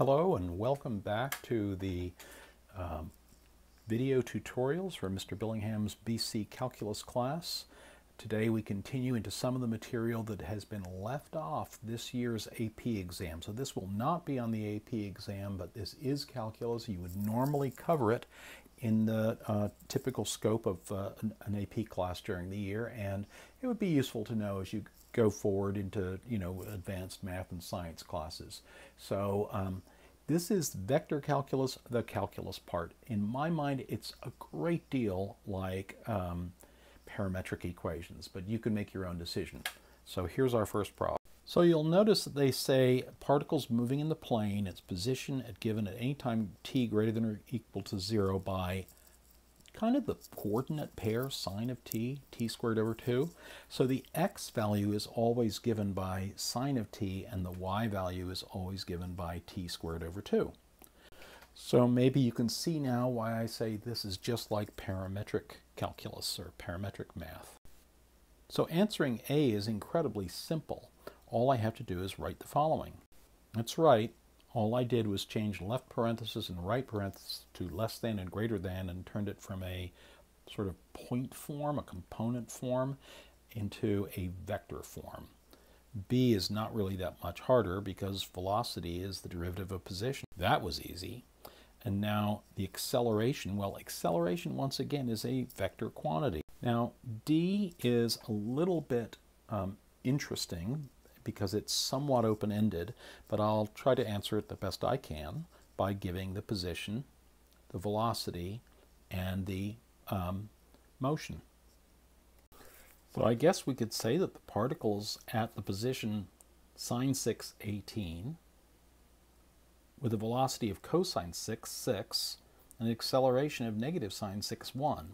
Hello and welcome back to the um, video tutorials for Mr. Billingham's BC Calculus class. Today we continue into some of the material that has been left off this year's AP exam. So this will not be on the AP exam, but this is calculus. You would normally cover it in the uh, typical scope of uh, an, an, AP class during the year, and it would be useful to know as you go forward into you know advanced math and science classes. So um, this is vector calculus, the calculus part. In my mind, it's a great deal like um, parametric equations, but you can make your own decision. So here's our first problem. So you'll notice that they say particles moving in the plane, its position at given at any time t greater than or equal to zero by kind of the coordinate pair sine of t, t squared over 2. So the x value is always given by sine of t and the y value is always given by t squared over 2. So maybe you can see now why I say this is just like parametric calculus or parametric math. So answering A is incredibly simple all I have to do is write the following. That's right, all I did was change left parenthesis and right parenthesis to less than and greater than and turned it from a sort of point form, a component form, into a vector form. B is not really that much harder because velocity is the derivative of position. That was easy. And now the acceleration, well, acceleration once again is a vector quantity. Now D is a little bit um, interesting because it's somewhat open-ended, but I'll try to answer it the best I can by giving the position, the velocity, and the um, motion. So I guess we could say that the particles at the position sine 6, 18, with a velocity of cosine 6, 6, and an acceleration of negative sine 6, 1,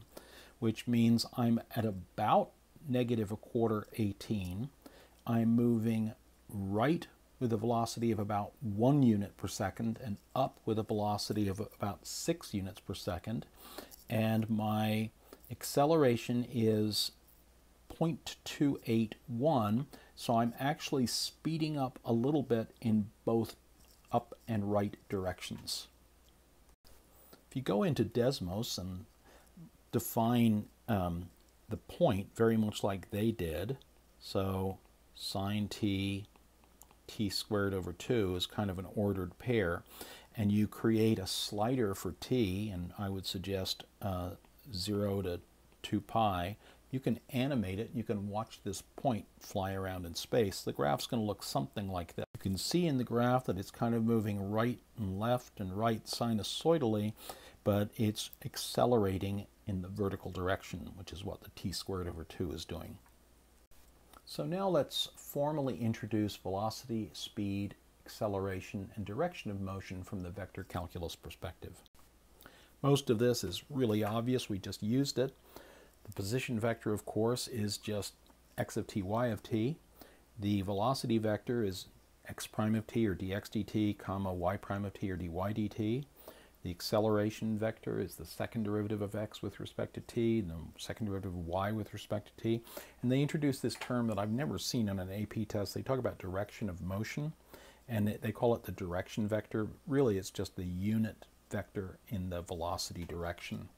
which means I'm at about negative a quarter 18, I'm moving right with a velocity of about one unit per second and up with a velocity of about six units per second. And my acceleration is 0.281, so I'm actually speeding up a little bit in both up and right directions. If you go into Desmos and define um, the point very much like they did, so sine t, t squared over 2 is kind of an ordered pair. And you create a slider for t, and I would suggest uh, 0 to 2 pi. You can animate it. You can watch this point fly around in space. The graph's going to look something like that. You can see in the graph that it's kind of moving right and left and right sinusoidally, but it's accelerating in the vertical direction, which is what the t squared over 2 is doing. So now let's formally introduce velocity, speed, acceleration, and direction of motion from the vector calculus perspective. Most of this is really obvious, we just used it. The position vector, of course, is just x of t, y of t. The velocity vector is x prime of t or dx dt, comma y prime of t or dy dt. The acceleration vector is the second derivative of x with respect to t, the second derivative of y with respect to t. And they introduce this term that I've never seen on an AP test. They talk about direction of motion, and they call it the direction vector. Really, it's just the unit vector in the velocity direction.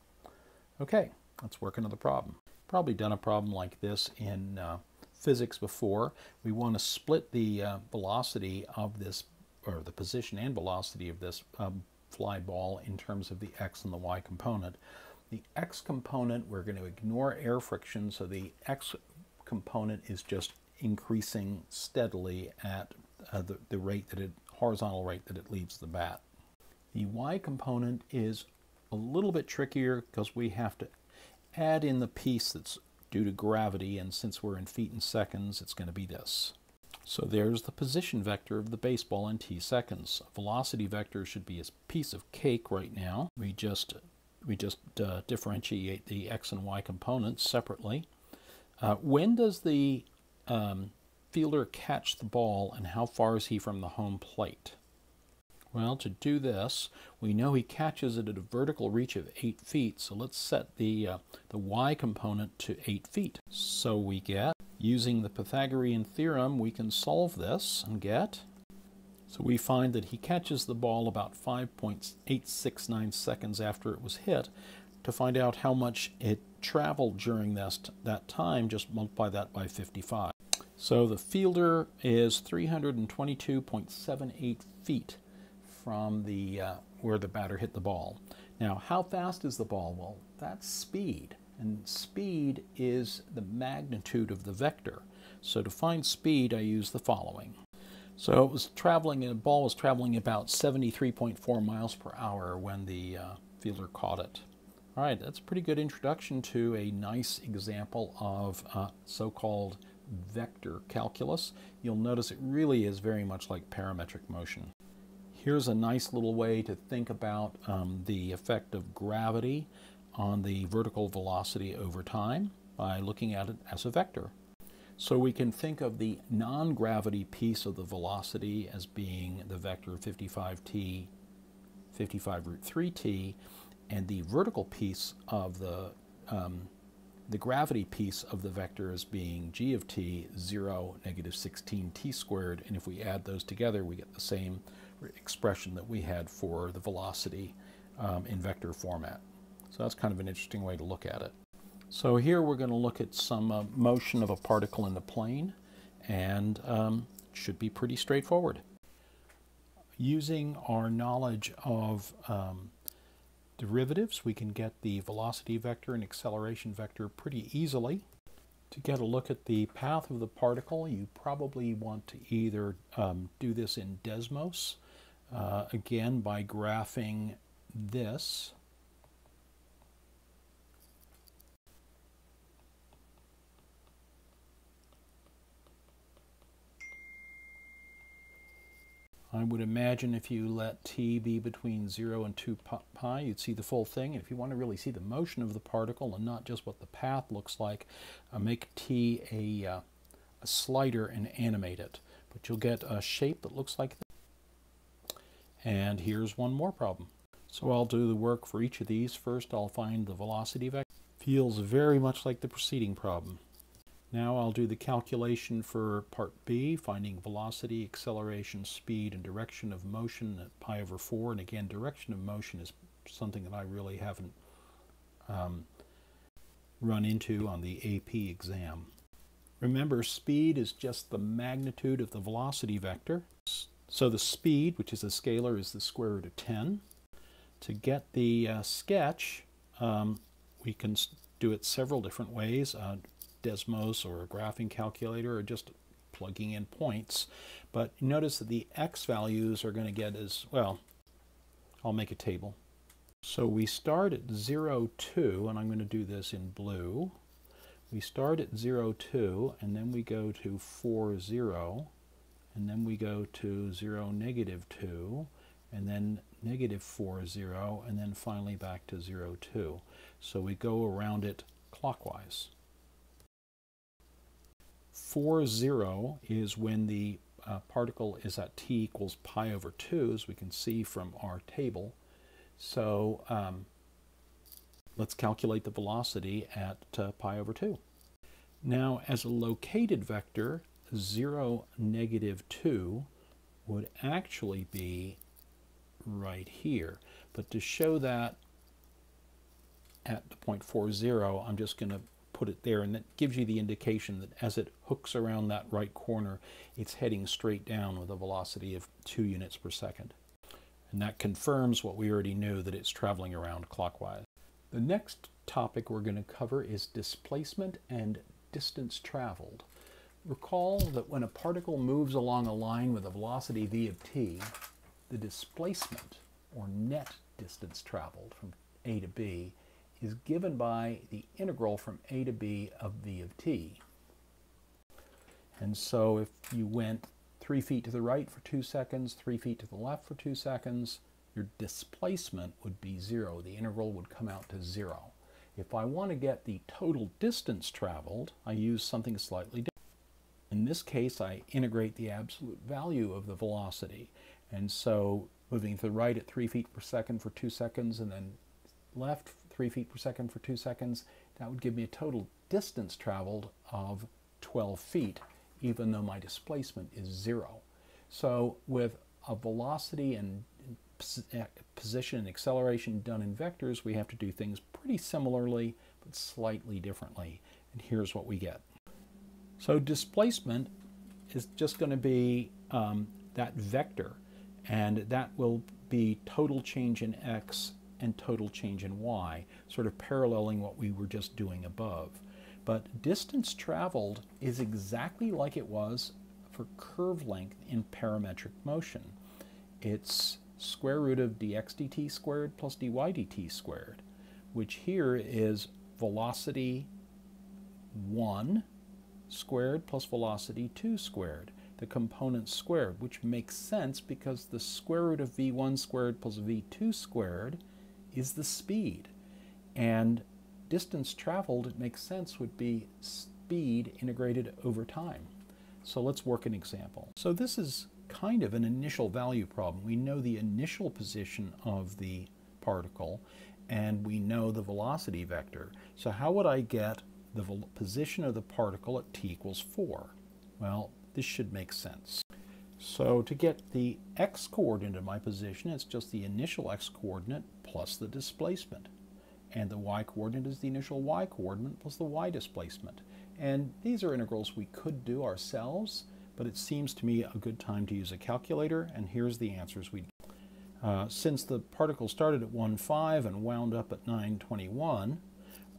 Okay, let's work another problem. Probably done a problem like this in uh, physics before. We want to split the uh, velocity of this, or the position and velocity of this um, fly ball in terms of the x and the y component. The x component, we're going to ignore air friction, so the x component is just increasing steadily at uh, the, the rate that it, horizontal rate that it leaves the bat. The y component is a little bit trickier because we have to add in the piece that's due to gravity, and since we're in feet and seconds, it's going to be this. So there's the position vector of the baseball in t seconds. Velocity vector should be a piece of cake right now. We just we just uh, differentiate the x and y components separately. Uh, when does the um, fielder catch the ball and how far is he from the home plate? Well, to do this, we know he catches it at a vertical reach of 8 feet, so let's set the, uh, the y component to 8 feet. So we get Using the Pythagorean theorem, we can solve this and get So we find that he catches the ball about 5.869 seconds after it was hit. To find out how much it traveled during this, that time, just multiply that by 55. So the fielder is 322.78 feet from the uh, where the batter hit the ball. Now, how fast is the ball? Well, that's speed, and speed is the magnitude of the vector. So to find speed, I use the following. So it was traveling, the ball was traveling about 73.4 miles per hour when the uh, fielder caught it. All right, that's a pretty good introduction to a nice example of uh, so-called vector calculus. You'll notice it really is very much like parametric motion. Here's a nice little way to think about um, the effect of gravity on the vertical velocity over time by looking at it as a vector. So we can think of the non-gravity piece of the velocity as being the vector 55t, 55 root 3t, and the vertical piece of the um, the gravity piece of the vector as being g of t, 0, negative 16t squared, and if we add those together, we get the same expression that we had for the velocity um, in vector format. So that's kind of an interesting way to look at it. So here we're going to look at some uh, motion of a particle in the plane and um, should be pretty straightforward. Using our knowledge of um, derivatives, we can get the velocity vector and acceleration vector pretty easily. To get a look at the path of the particle, you probably want to either um, do this in Desmos, uh, again by graphing this I would imagine if you let t be between 0 and 2 pi, you'd see the full thing. If you want to really see the motion of the particle and not just what the path looks like, uh, make t a, uh, a slider and animate it. But you'll get a shape that looks like this. And here's one more problem. So I'll do the work for each of these. First, I'll find the velocity vector. Feels very much like the preceding problem. Now I'll do the calculation for part B, finding velocity, acceleration, speed, and direction of motion at pi over 4. And again, direction of motion is something that I really haven't um, run into on the AP exam. Remember, speed is just the magnitude of the velocity vector. So the speed, which is a scalar, is the square root of 10. To get the uh, sketch, um, we can do it several different ways. Uh, Desmos or a graphing calculator or just plugging in points. But notice that the x values are going to get as, well, I'll make a table. So we start at 0, 2, and I'm going to do this in blue. We start at 0, 2, and then we go to 4, 0, and then we go to 0, negative 2, and then negative 4, 0, and then finally back to 0, 2. So we go around it clockwise. 4, 0 is when the uh, particle is at t equals pi over 2, as we can see from our table. So um, let's calculate the velocity at uh, pi over 2. Now, as a located vector, 0, negative 2 would actually be right here. But to show that at the point 4, 0, I'm just going to put it there and that gives you the indication that as it hooks around that right corner it's heading straight down with a velocity of 2 units per second. And that confirms what we already knew that it's traveling around clockwise. The next topic we're going to cover is displacement and distance traveled. Recall that when a particle moves along a line with a velocity v of t, the displacement or net distance traveled from A to B is given by the integral from a to b of v of t. And so if you went three feet to the right for two seconds, three feet to the left for two seconds, your displacement would be zero. The integral would come out to zero. If I want to get the total distance traveled, I use something slightly different. In this case, I integrate the absolute value of the velocity. And so moving to the right at three feet per second for two seconds and then left 3 feet per second for 2 seconds, that would give me a total distance traveled of 12 feet, even though my displacement is zero. So with a velocity and position and acceleration done in vectors, we have to do things pretty similarly, but slightly differently. And here's what we get. So displacement is just going to be um, that vector, and that will be total change in x and total change in y, sort of paralleling what we were just doing above. But distance traveled is exactly like it was for curve length in parametric motion. It's square root of dx dt squared plus dy dt squared, which here is velocity 1 squared plus velocity 2 squared, the components squared, which makes sense because the square root of v1 squared plus v2 squared is the speed. And distance traveled, it makes sense, would be speed integrated over time. So let's work an example. So this is kind of an initial value problem. We know the initial position of the particle and we know the velocity vector. So how would I get the position of the particle at t equals 4? Well, this should make sense. So to get the x-coordinate of my position, it's just the initial x-coordinate plus the displacement. And the y-coordinate is the initial y-coordinate plus the y displacement. And these are integrals we could do ourselves, but it seems to me a good time to use a calculator, and here's the answers we uh, since the particle started at 1,5 and wound up at 921,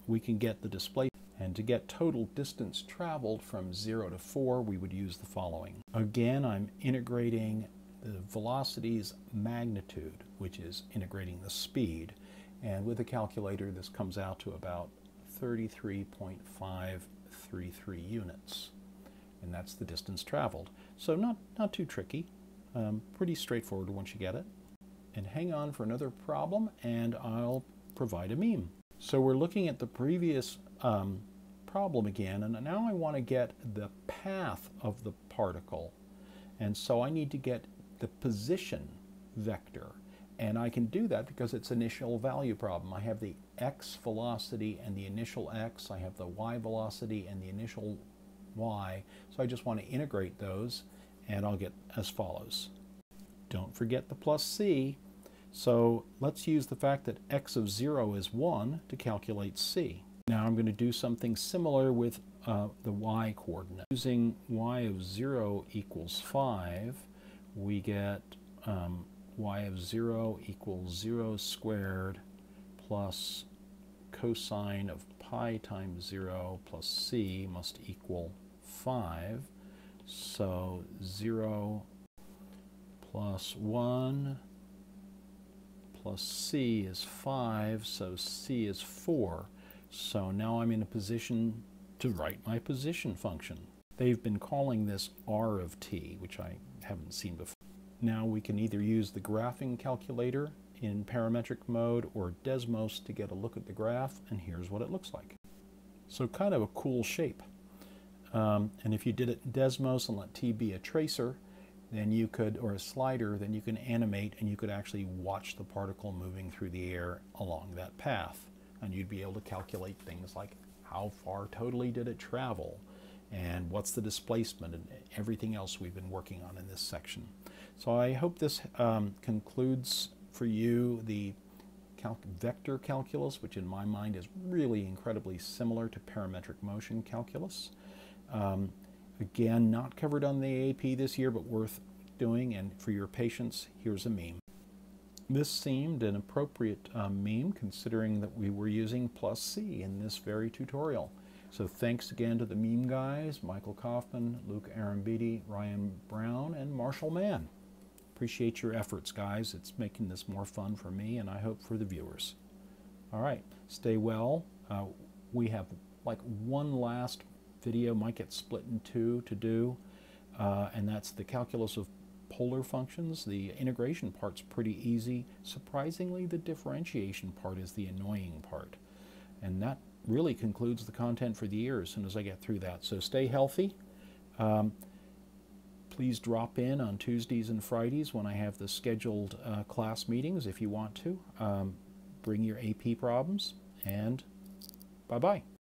we can get the displacement. And to get total distance traveled from 0 to 4, we would use the following. Again, I'm integrating the velocity's magnitude, which is integrating the speed. And with a calculator, this comes out to about 33.533 units. And that's the distance traveled. So not, not too tricky. Um, pretty straightforward once you get it. And hang on for another problem, and I'll provide a meme. So we're looking at the previous um, problem again, and now I want to get the path of the particle. And so I need to get the position vector. And I can do that because it's initial value problem. I have the x velocity and the initial x. I have the y velocity and the initial y. So I just want to integrate those, and I'll get as follows. Don't forget the plus c. So let's use the fact that x of 0 is 1 to calculate c. Now I'm going to do something similar with uh, the y coordinate. Using y of 0 equals 5, we get um, y of 0 equals 0 squared plus cosine of pi times 0 plus c must equal 5. So 0 plus 1 plus c is 5, so c is 4. So now I'm in a position to write my position function. They've been calling this r of t, which I haven't seen before. Now we can either use the graphing calculator in parametric mode or Desmos to get a look at the graph, and here's what it looks like. So kind of a cool shape. Um, and if you did it in Desmos and let t be a tracer, then you could, or a slider, then you can animate and you could actually watch the particle moving through the air along that path and you'd be able to calculate things like how far totally did it travel and what's the displacement and everything else we've been working on in this section. So I hope this um, concludes for you the cal vector calculus, which in my mind is really incredibly similar to parametric motion calculus. Um, again, not covered on the AP this year, but worth doing. And for your patience, here's a meme. This seemed an appropriate um, meme considering that we were using plus C in this very tutorial. So thanks again to the meme guys, Michael Kaufman, Luke Arambidi, Ryan Brown, and Marshall Mann. Appreciate your efforts, guys. It's making this more fun for me and I hope for the viewers. All right, stay well. Uh, we have like one last video, might get split in two to do, uh, and that's the calculus of polar functions. The integration part's pretty easy. Surprisingly, the differentiation part is the annoying part. And that really concludes the content for the year as soon as I get through that. So stay healthy. Um, please drop in on Tuesdays and Fridays when I have the scheduled uh, class meetings if you want to. Um, bring your AP problems, and bye-bye.